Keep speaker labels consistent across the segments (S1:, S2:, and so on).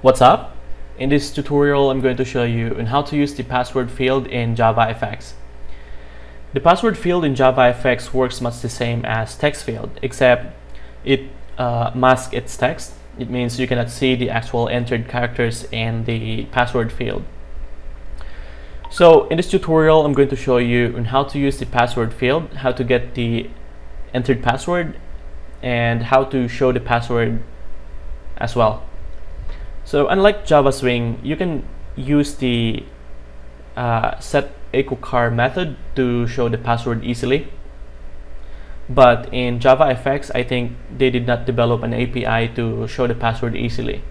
S1: What's up? In this tutorial, I'm going to show you on how to use the password field in JavaFX. The password field in JavaFX works much the same as text field, except it uh, masks its text. It means you cannot see the actual entered characters in the password field. So in this tutorial, I'm going to show you on how to use the password field, how to get the entered password, and how to show the password as well. So unlike Java Swing, you can use the uh, set echo char method to show the password easily. But in JavaFX, I think they did not develop an API to show the password easily.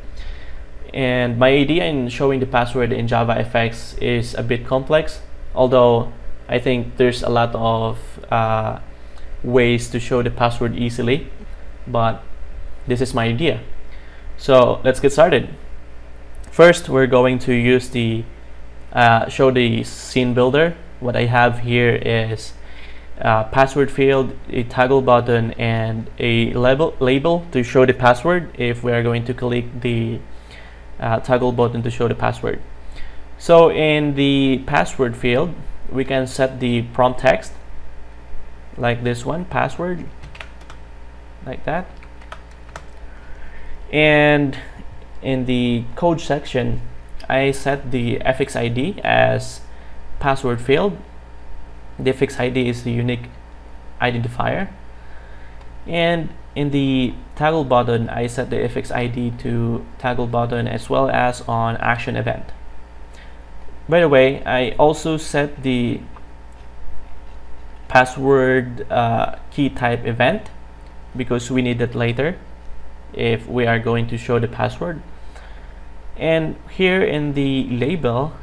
S1: And my idea in showing the password in JavaFX is a bit complex, although I think there's a lot of uh, ways to show the password easily, but this is my idea. So let's get started. First, we're going to use the uh, show the scene builder. What I have here is a password field, a toggle button, and a label, label to show the password if we are going to click the uh, toggle button to show the password. So in the password field, we can set the prompt text like this one, password, like that. And in the code section, I set the fx ID as password field. The fx ID is the unique identifier. And in the toggle button, I set the fx ID to toggle button as well as on action event. By the way, I also set the password uh, key type event because we need that later if we are going to show the password. And here in the label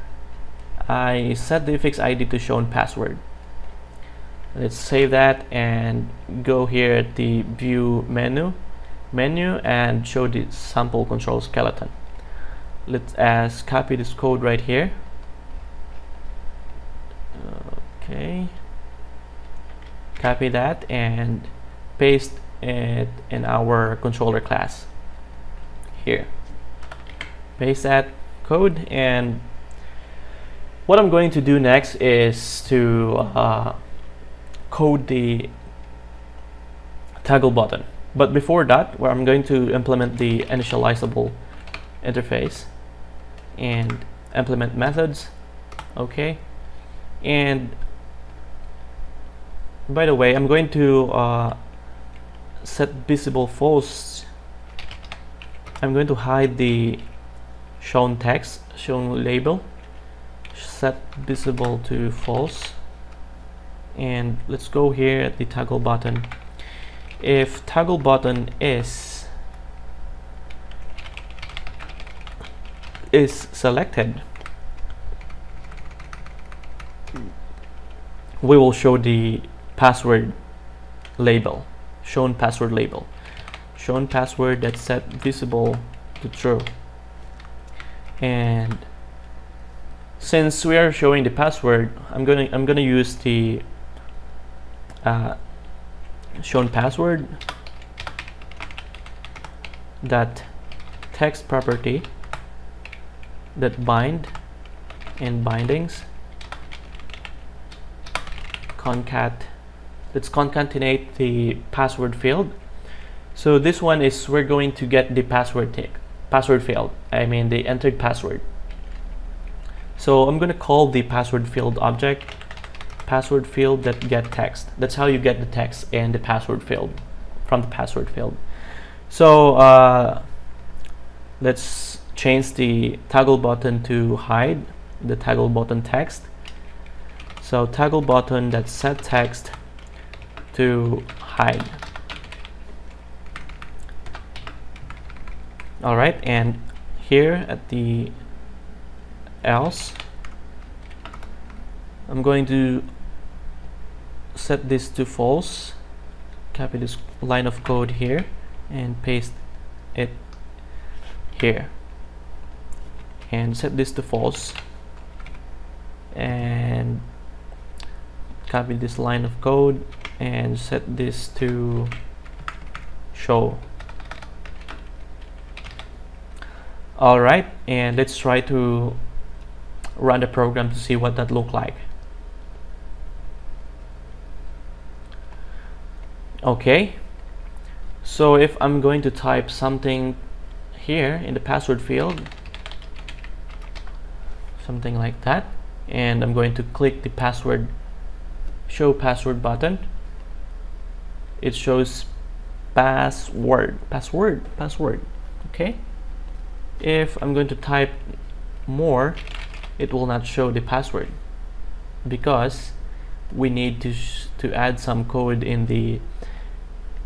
S1: I set the fx ID to shown password. Let's save that and go here at the view menu menu and show the sample control skeleton. Let's as copy this code right here. Okay. Copy that and paste it in our controller class. Here. Paste that code and what I'm going to do next is to uh, code the toggle button. But before that where I'm going to implement the initializable interface and implement methods. Okay. And by the way I'm going to uh, set visible false I'm going to hide the shown text shown label set visible to false. And let's go here at the toggle button. If toggle button is is selected we will show the password label shown password label. Shown password that's set visible to true. And since we are showing the password I'm gonna I'm gonna use the uh, shown password that text property that bind and bindings concat let's concatenate the password field. So this one is we're going to get the password tick password field I mean the entered password. So I'm gonna call the password field object password field that get text. That's how you get the text and the password field from the password field. So uh, let's change the toggle button to hide the toggle button text. So toggle button that set text to hide. All right and here at the else I'm going to set this to false copy this line of code here and paste it here. And set this to false and copy this line of code and set this to show. Alright and let's try to run the program to see what that look like. Okay so if I'm going to type something here in the password field something like that and I'm going to click the password show password button it shows password password password okay? If I'm going to type more it will not show the password because we need to to add some code in the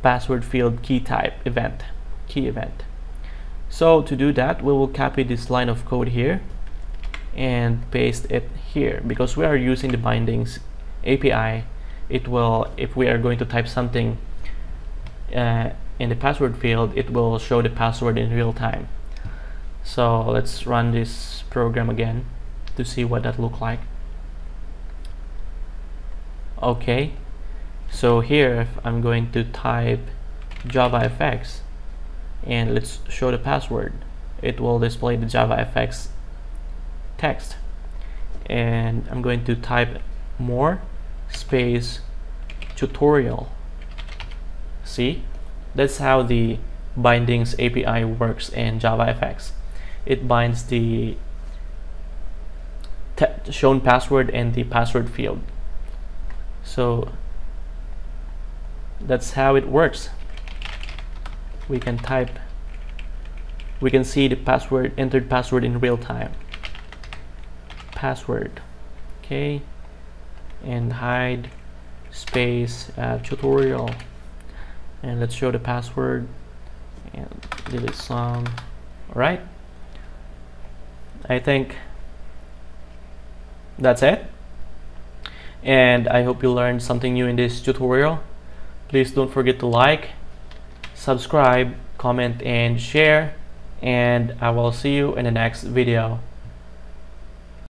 S1: password field key type event key event. So to do that we will copy this line of code here and paste it here because we are using the bindings API it will if we are going to type something uh, in the password field it will show the password in real time. So let's run this program again to see what that look like. Okay so here if I'm going to type JavaFX and let's show the password. It will display the JavaFX text. And I'm going to type more space tutorial. See? That's how the bindings API works in JavaFX it binds the shown password and the password field. So that's how it works. We can type we can see the password entered password in real time. Password. Okay and hide space uh, tutorial. And let's show the password and delete some all right I think that's it. And I hope you learned something new in this tutorial. Please don't forget to like subscribe comment and share. And I will see you in the next video